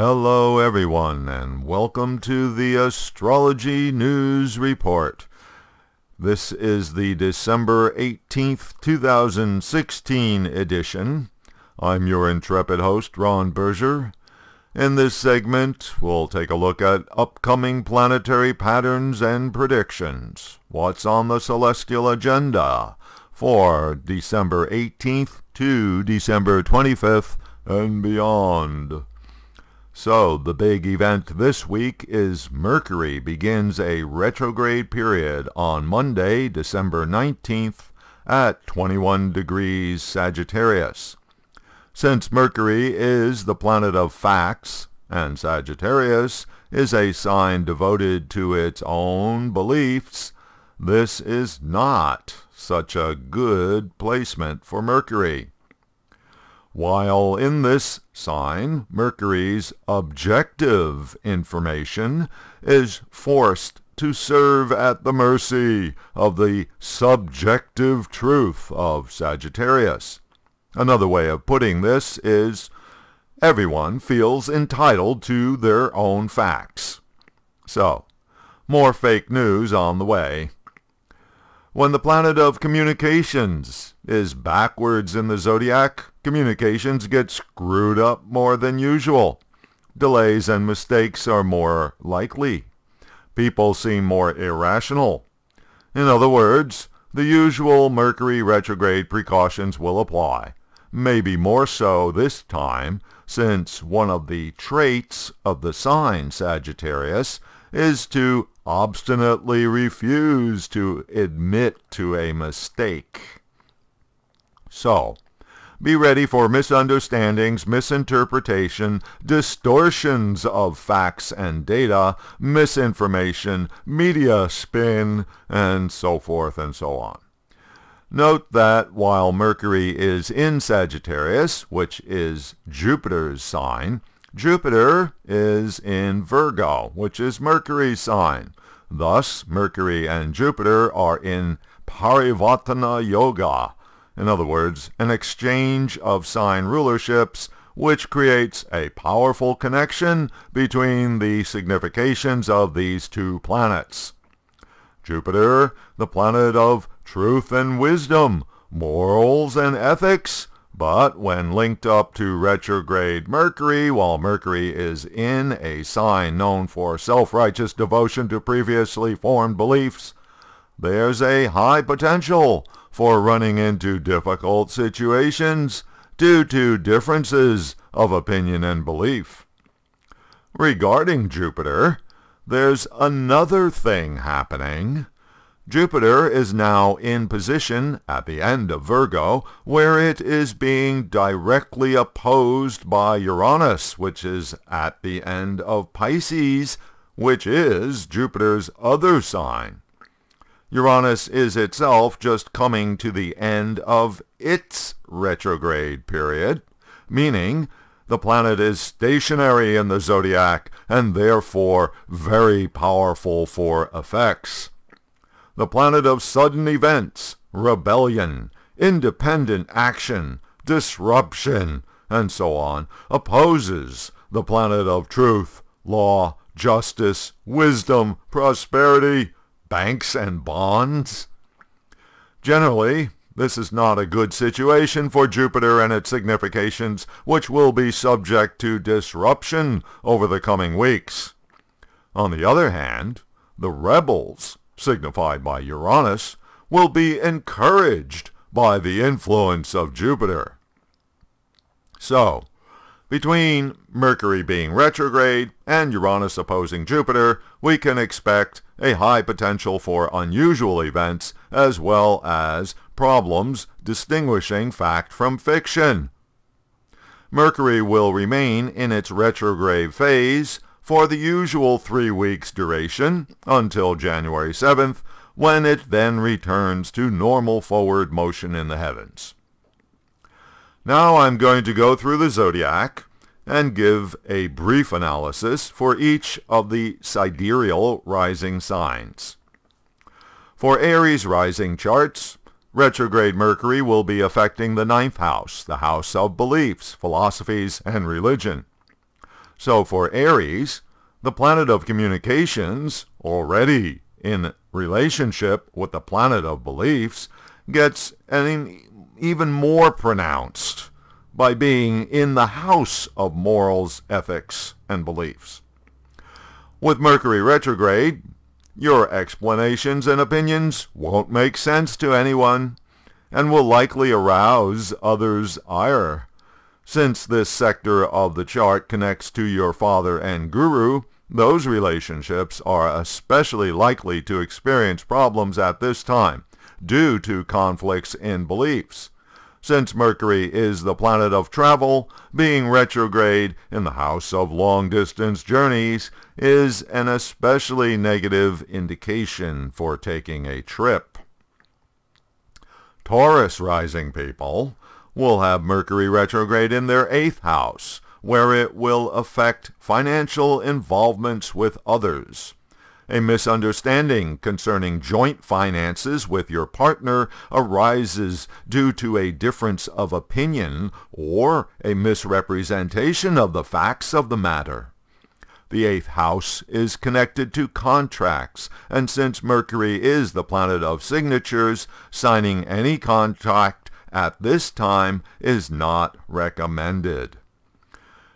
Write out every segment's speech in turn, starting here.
Hello, everyone, and welcome to the Astrology News Report. This is the December 18th, 2016 edition. I'm your intrepid host, Ron Berger. In this segment, we'll take a look at upcoming planetary patterns and predictions. What's on the celestial agenda for December 18th to December 25th and beyond. So, the big event this week is Mercury begins a retrograde period on Monday, December 19th at 21 degrees Sagittarius. Since Mercury is the planet of facts, and Sagittarius is a sign devoted to its own beliefs, this is not such a good placement for Mercury. While in this sign, Mercury's objective information is forced to serve at the mercy of the subjective truth of Sagittarius. Another way of putting this is everyone feels entitled to their own facts. So, more fake news on the way. When the planet of communications is backwards in the zodiac, communications get screwed up more than usual. Delays and mistakes are more likely. People seem more irrational. In other words, the usual Mercury retrograde precautions will apply maybe more so this time, since one of the traits of the sign Sagittarius is to obstinately refuse to admit to a mistake. So, be ready for misunderstandings, misinterpretation, distortions of facts and data, misinformation, media spin, and so forth and so on. Note that while Mercury is in Sagittarius, which is Jupiter's sign, Jupiter is in Virgo, which is Mercury's sign. Thus, Mercury and Jupiter are in Parivartana Yoga, in other words, an exchange of sign rulerships which creates a powerful connection between the significations of these two planets. Jupiter, the planet of truth and wisdom, morals and ethics, but when linked up to retrograde Mercury, while Mercury is in a sign known for self-righteous devotion to previously formed beliefs, there's a high potential for running into difficult situations due to differences of opinion and belief. Regarding Jupiter, there's another thing happening. Jupiter is now in position at the end of Virgo, where it is being directly opposed by Uranus, which is at the end of Pisces, which is Jupiter's other sign. Uranus is itself just coming to the end of its retrograde period, meaning the planet is stationary in the zodiac and therefore very powerful for effects the planet of sudden events, rebellion, independent action, disruption, and so on, opposes the planet of truth, law, justice, wisdom, prosperity, banks and bonds. Generally, this is not a good situation for Jupiter and its significations, which will be subject to disruption over the coming weeks. On the other hand, the rebels signified by Uranus, will be encouraged by the influence of Jupiter. So, between Mercury being retrograde and Uranus opposing Jupiter, we can expect a high potential for unusual events as well as problems distinguishing fact from fiction. Mercury will remain in its retrograde phase for the usual three weeks duration until January 7th, when it then returns to normal forward motion in the heavens. Now I'm going to go through the zodiac and give a brief analysis for each of the sidereal rising signs. For Aries rising charts, retrograde Mercury will be affecting the ninth house, the house of beliefs, philosophies, and religion. So for Aries, the planet of communications, already in relationship with the planet of beliefs, gets an even more pronounced by being in the house of morals, ethics, and beliefs. With Mercury retrograde, your explanations and opinions won't make sense to anyone and will likely arouse others' ire. Since this sector of the chart connects to your father and guru, those relationships are especially likely to experience problems at this time due to conflicts in beliefs. Since Mercury is the planet of travel, being retrograde in the house of long-distance journeys is an especially negative indication for taking a trip. Taurus rising people will have Mercury retrograde in their eighth house, where it will affect financial involvements with others. A misunderstanding concerning joint finances with your partner arises due to a difference of opinion or a misrepresentation of the facts of the matter. The eighth house is connected to contracts, and since Mercury is the planet of signatures, signing any contract at this time is not recommended.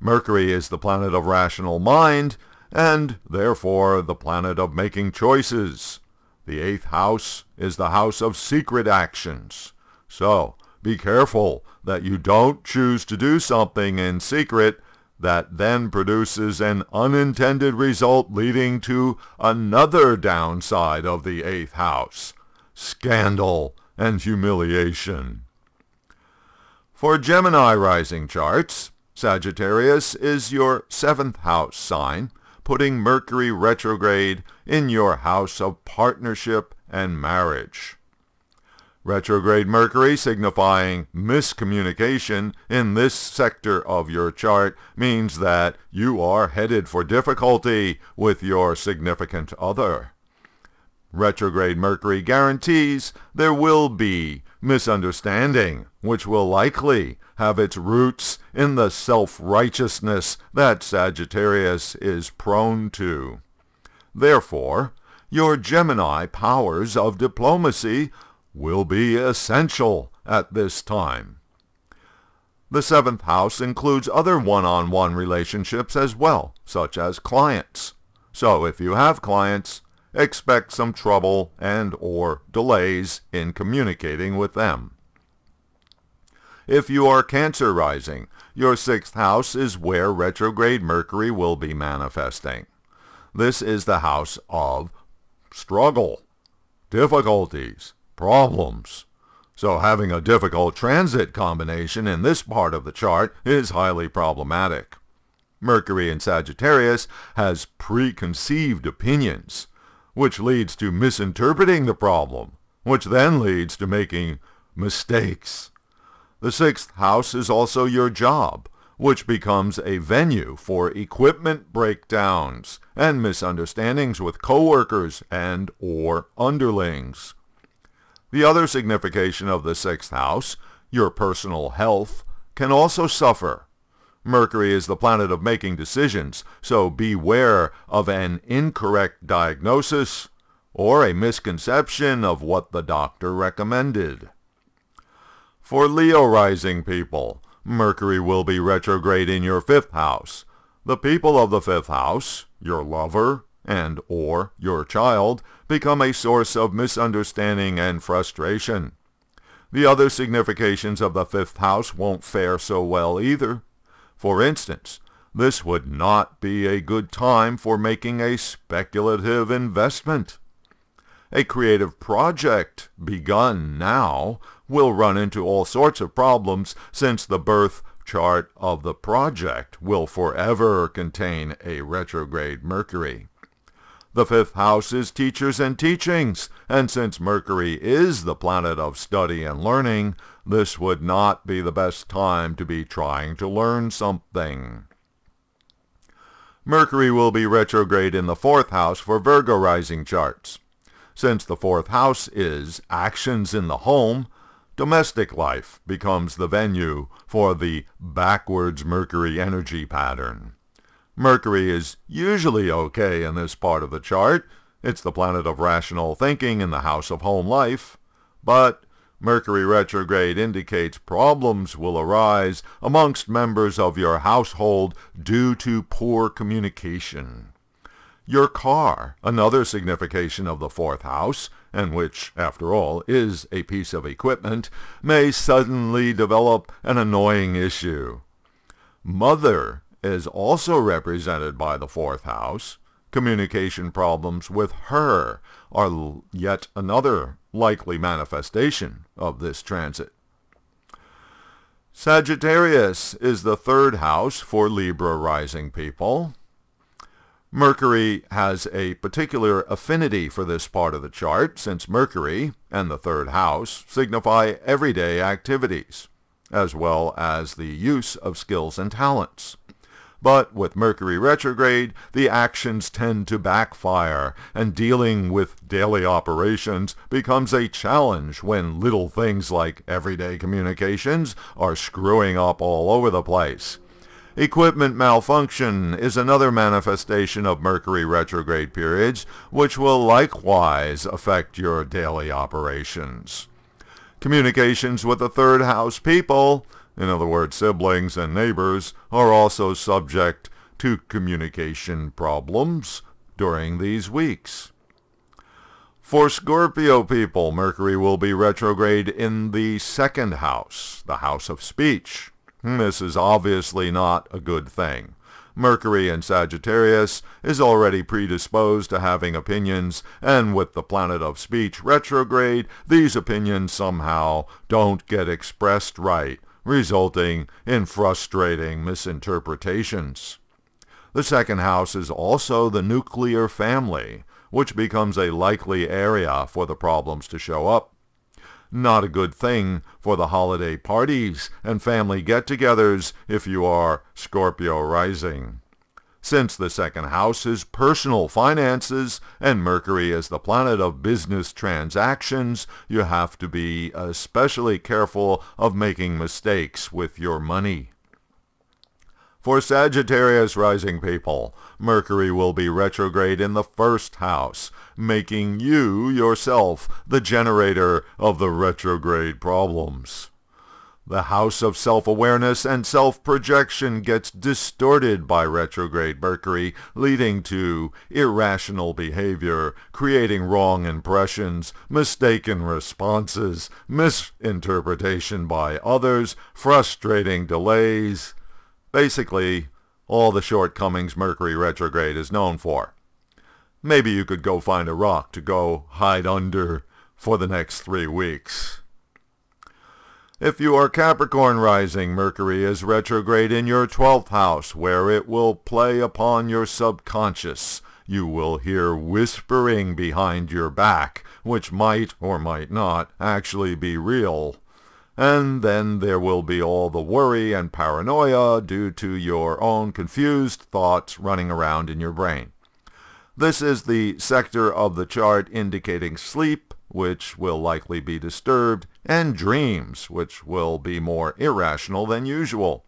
Mercury is the planet of rational mind, and therefore the planet of making choices. The eighth house is the house of secret actions. So be careful that you don't choose to do something in secret that then produces an unintended result leading to another downside of the eighth house, scandal and humiliation. For Gemini rising charts, Sagittarius is your seventh house sign, putting Mercury retrograde in your house of partnership and marriage. Retrograde Mercury signifying miscommunication in this sector of your chart means that you are headed for difficulty with your significant other. Retrograde Mercury guarantees there will be misunderstanding, which will likely have its roots in the self-righteousness that Sagittarius is prone to. Therefore, your Gemini powers of diplomacy will be essential at this time. The seventh house includes other one-on-one relationships as well, such as clients. So if you have clients, expect some trouble and or delays in communicating with them. If you are Cancer rising, your sixth house is where retrograde Mercury will be manifesting. This is the house of struggle, difficulties, problems. So having a difficult transit combination in this part of the chart is highly problematic. Mercury in Sagittarius has preconceived opinions, which leads to misinterpreting the problem, which then leads to making mistakes. The sixth house is also your job, which becomes a venue for equipment breakdowns and misunderstandings with coworkers and or underlings. The other signification of the sixth house, your personal health, can also suffer. Mercury is the planet of making decisions, so beware of an incorrect diagnosis or a misconception of what the doctor recommended. For Leo rising people, Mercury will be retrograde in your fifth house. The people of the fifth house, your lover and or your child, become a source of misunderstanding and frustration. The other significations of the fifth house won't fare so well either. For instance, this would not be a good time for making a speculative investment. A creative project begun now will run into all sorts of problems since the birth chart of the project will forever contain a retrograde Mercury. The fifth house is teachers and teachings, and since Mercury is the planet of study and learning, this would not be the best time to be trying to learn something. Mercury will be retrograde in the fourth house for Virgo rising charts. Since the fourth house is actions in the home, domestic life becomes the venue for the backwards Mercury energy pattern. Mercury is usually okay in this part of the chart. It's the planet of rational thinking in the house of home life. But Mercury retrograde indicates problems will arise amongst members of your household due to poor communication. Your car, another signification of the fourth house, and which, after all, is a piece of equipment, may suddenly develop an annoying issue. Mother is also represented by the fourth house. Communication problems with her are yet another likely manifestation of this transit. Sagittarius is the third house for Libra rising people. Mercury has a particular affinity for this part of the chart since Mercury and the third house signify everyday activities, as well as the use of skills and talents. But with Mercury retrograde, the actions tend to backfire, and dealing with daily operations becomes a challenge when little things like everyday communications are screwing up all over the place. Equipment malfunction is another manifestation of Mercury retrograde periods, which will likewise affect your daily operations. Communications with the third house people in other words, siblings and neighbors, are also subject to communication problems during these weeks. For Scorpio people, Mercury will be retrograde in the second house, the house of speech. This is obviously not a good thing. Mercury in Sagittarius is already predisposed to having opinions, and with the planet of speech retrograde, these opinions somehow don't get expressed right, resulting in frustrating misinterpretations. The second house is also the nuclear family, which becomes a likely area for the problems to show up. Not a good thing for the holiday parties and family get-togethers if you are Scorpio rising. Since the second house is personal finances and Mercury is the planet of business transactions, you have to be especially careful of making mistakes with your money. For Sagittarius rising people, Mercury will be retrograde in the first house, making you yourself the generator of the retrograde problems. The house of self-awareness and self-projection gets distorted by retrograde Mercury, leading to irrational behavior, creating wrong impressions, mistaken responses, misinterpretation by others, frustrating delays. Basically, all the shortcomings Mercury retrograde is known for. Maybe you could go find a rock to go hide under for the next three weeks. If you are Capricorn rising, Mercury is retrograde in your 12th house, where it will play upon your subconscious. You will hear whispering behind your back, which might or might not actually be real. And then there will be all the worry and paranoia due to your own confused thoughts running around in your brain. This is the sector of the chart indicating sleep, which will likely be disturbed, and dreams, which will be more irrational than usual.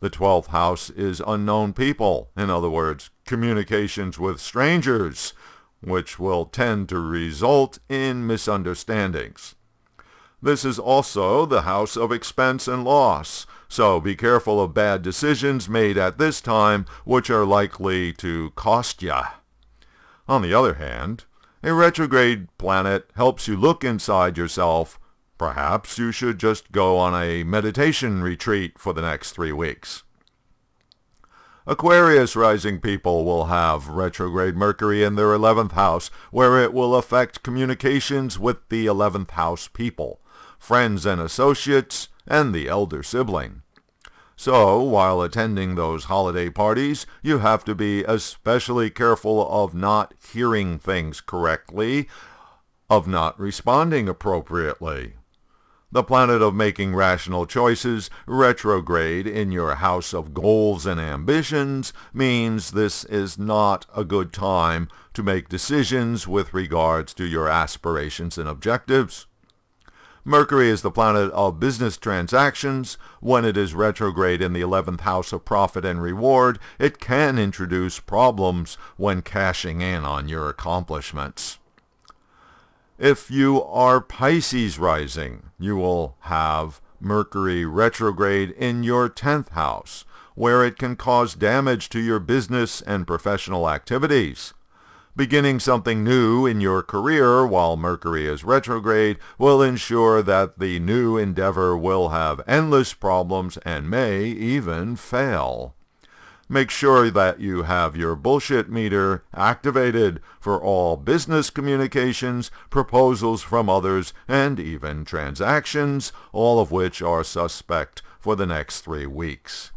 The 12th house is unknown people, in other words, communications with strangers, which will tend to result in misunderstandings. This is also the house of expense and loss, so be careful of bad decisions made at this time which are likely to cost ya. On the other hand, a retrograde planet helps you look inside yourself. Perhaps you should just go on a meditation retreat for the next three weeks. Aquarius rising people will have retrograde Mercury in their 11th house, where it will affect communications with the 11th house people, friends and associates, and the elder sibling. So, while attending those holiday parties, you have to be especially careful of not hearing things correctly, of not responding appropriately. The planet of making rational choices, retrograde in your house of goals and ambitions, means this is not a good time to make decisions with regards to your aspirations and objectives. Mercury is the planet of business transactions. When it is retrograde in the 11th house of profit and reward, it can introduce problems when cashing in on your accomplishments. If you are Pisces rising, you will have Mercury retrograde in your 10th house, where it can cause damage to your business and professional activities. Beginning something new in your career while Mercury is retrograde will ensure that the new endeavor will have endless problems and may even fail. Make sure that you have your bullshit meter activated for all business communications, proposals from others, and even transactions, all of which are suspect for the next three weeks.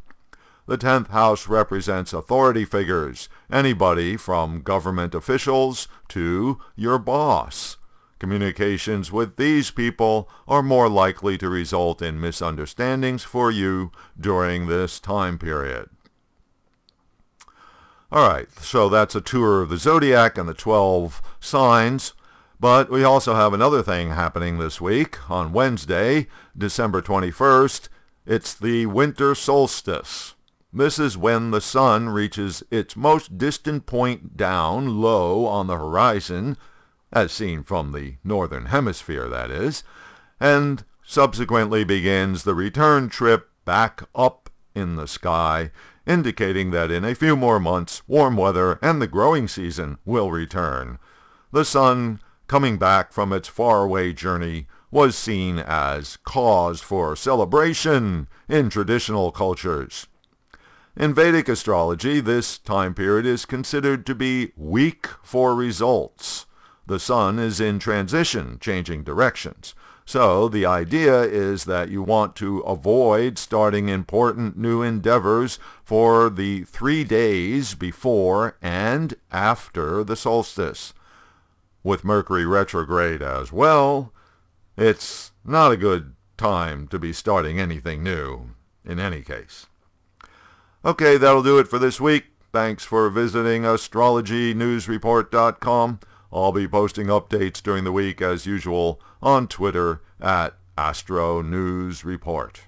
The 10th house represents authority figures, anybody from government officials to your boss. Communications with these people are more likely to result in misunderstandings for you during this time period. All right, so that's a tour of the zodiac and the 12 signs. But we also have another thing happening this week. On Wednesday, December 21st, it's the winter solstice. This is when the sun reaches its most distant point down low on the horizon, as seen from the northern hemisphere, that is, and subsequently begins the return trip back up in the sky, indicating that in a few more months warm weather and the growing season will return. The sun, coming back from its faraway journey, was seen as cause for celebration in traditional cultures. In Vedic astrology, this time period is considered to be weak for results. The sun is in transition, changing directions. So the idea is that you want to avoid starting important new endeavors for the three days before and after the solstice. With Mercury retrograde as well, it's not a good time to be starting anything new in any case. Okay, that'll do it for this week. Thanks for visiting astrologynewsreport.com. I'll be posting updates during the week as usual on Twitter at Astro News Report.